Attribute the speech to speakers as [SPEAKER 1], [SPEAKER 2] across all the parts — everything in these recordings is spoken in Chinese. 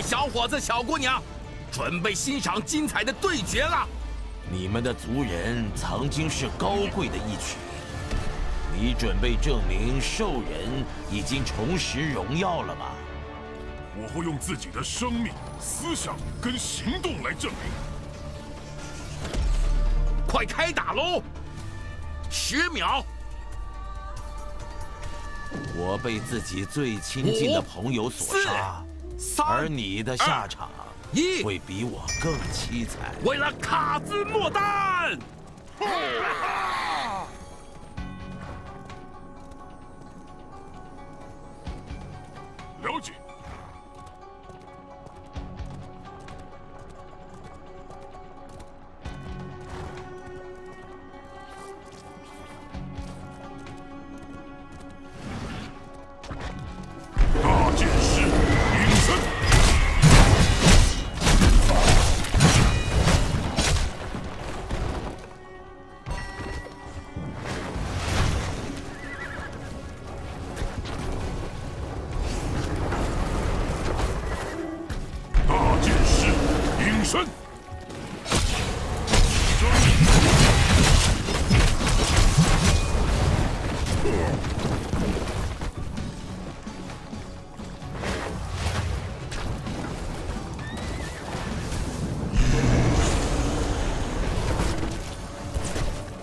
[SPEAKER 1] 位小伙子、小姑娘，准备欣赏精彩的对决了。
[SPEAKER 2] 你们的族人曾经是高贵的一群，你准备证明兽人已经重拾荣耀了吗？
[SPEAKER 3] 我会用自己的生命、思想跟行动来证明。
[SPEAKER 1] 快开打喽！十秒。
[SPEAKER 2] 我被自己最亲近的朋友所杀，而你的下场会比我更凄惨。
[SPEAKER 1] 为了卡兹莫丹。
[SPEAKER 3] 了 解。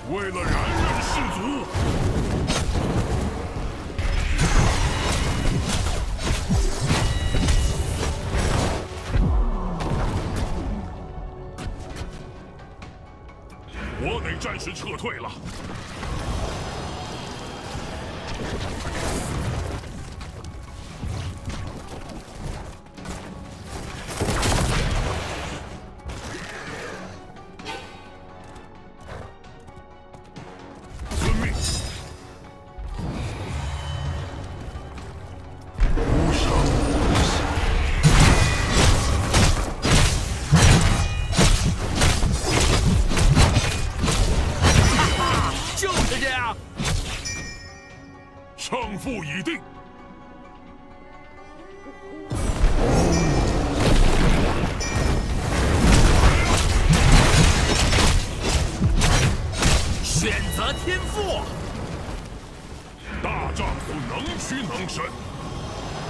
[SPEAKER 3] 为了
[SPEAKER 4] 然然
[SPEAKER 3] 的氏族。我得
[SPEAKER 4] 暂时撤
[SPEAKER 3] 退了。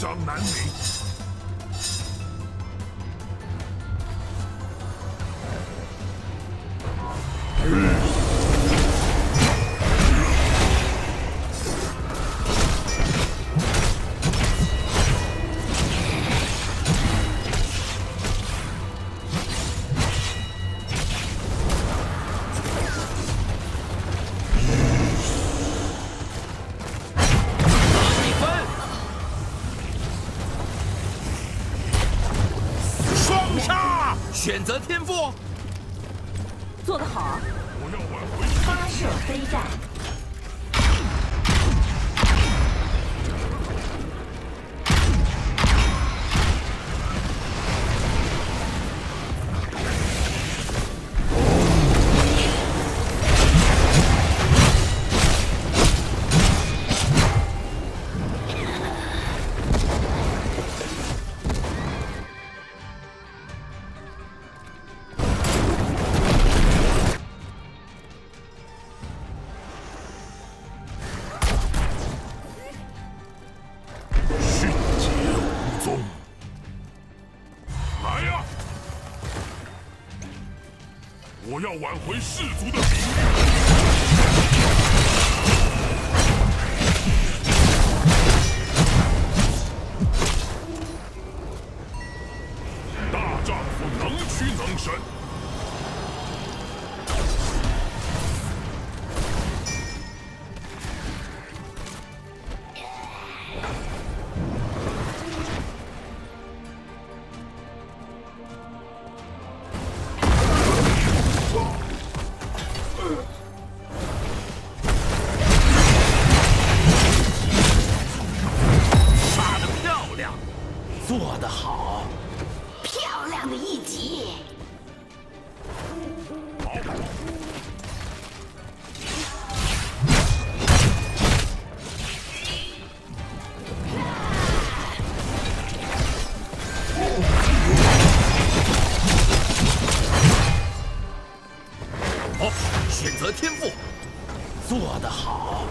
[SPEAKER 3] 张南明
[SPEAKER 1] 选择天
[SPEAKER 3] 要挽回氏族的名誉。
[SPEAKER 1] 天赋，
[SPEAKER 2] 做得好！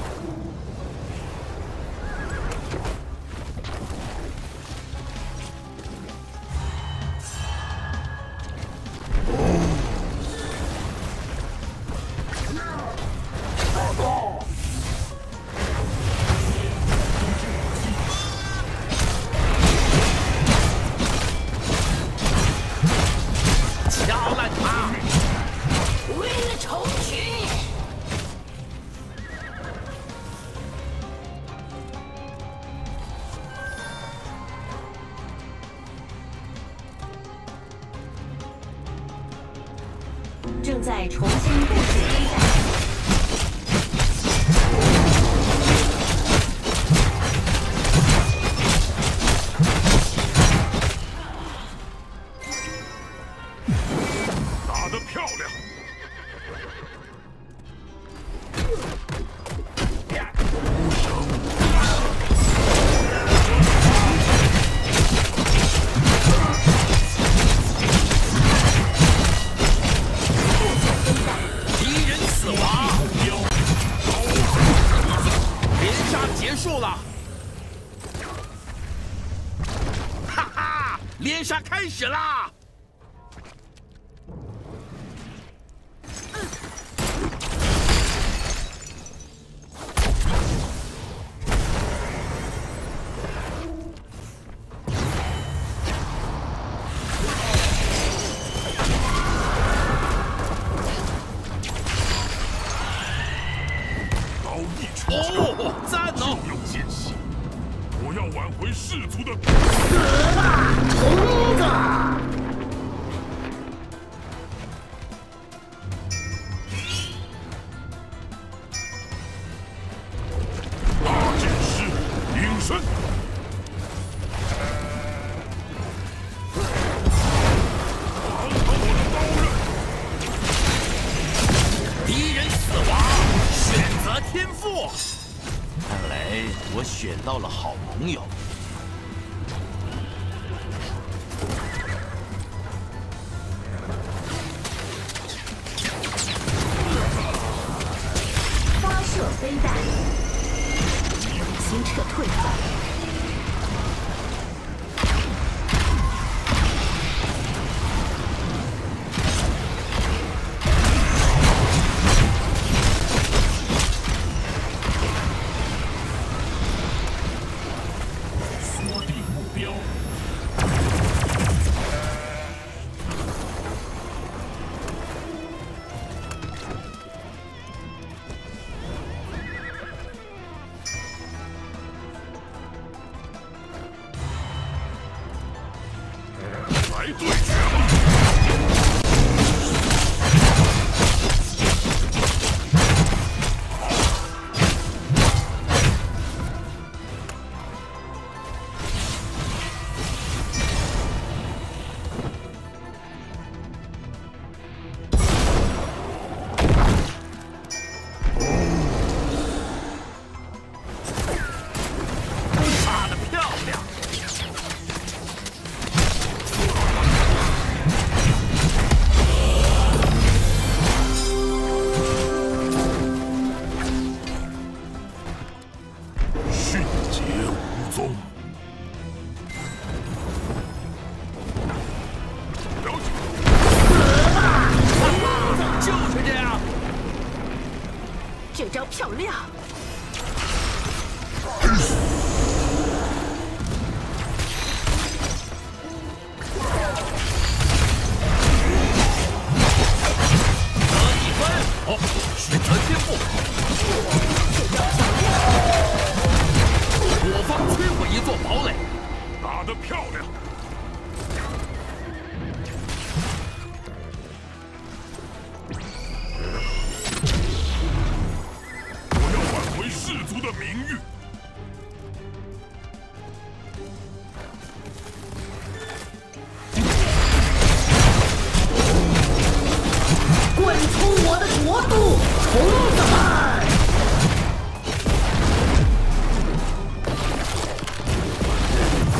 [SPEAKER 1] 束了。哈哈，连杀开始啦！
[SPEAKER 3] 有一重，
[SPEAKER 1] 哦，
[SPEAKER 3] 战斗，我要挽回世俗的。死吧，虫子。大剑师，隐身。哼。放开我的刀刃。
[SPEAKER 1] 敌人死亡。天赋。
[SPEAKER 2] 看来我选到了好朋友。
[SPEAKER 4] 发射飞弹，先撤退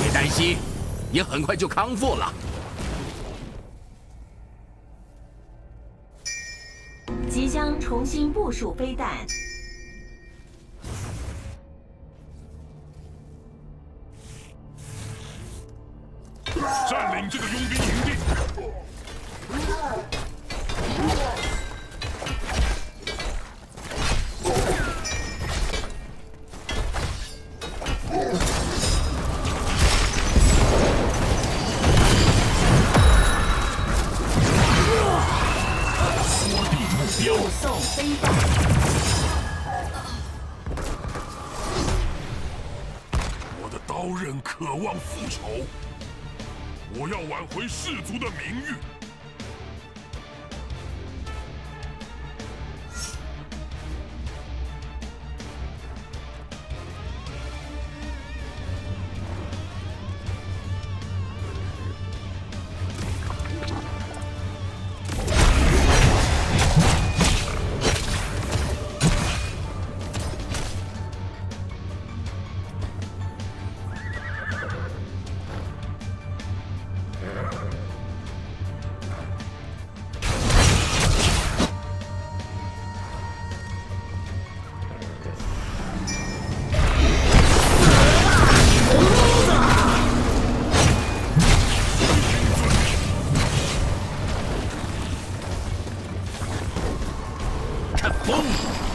[SPEAKER 1] 别担心，你很快就康复了。
[SPEAKER 4] 即将重新部署飞弹，
[SPEAKER 3] 占领这个佣兵营地。渴望复仇，我要挽回氏族的名誉。杀戮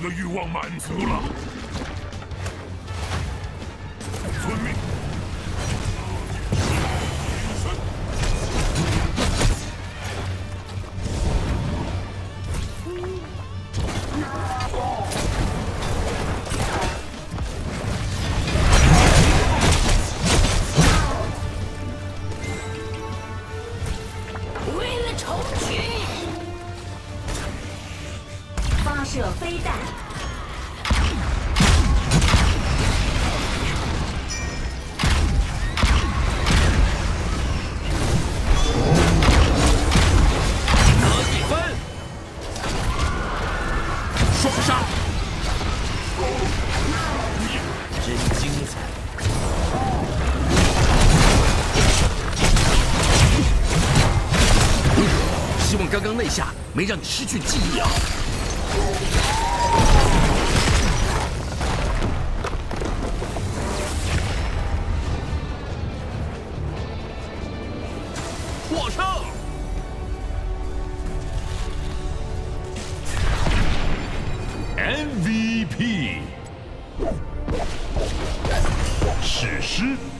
[SPEAKER 3] 的欲望满足了，
[SPEAKER 2] 真精彩！
[SPEAKER 1] 希望刚刚那下没让你失去记忆啊！获胜
[SPEAKER 3] ！MVP，Джи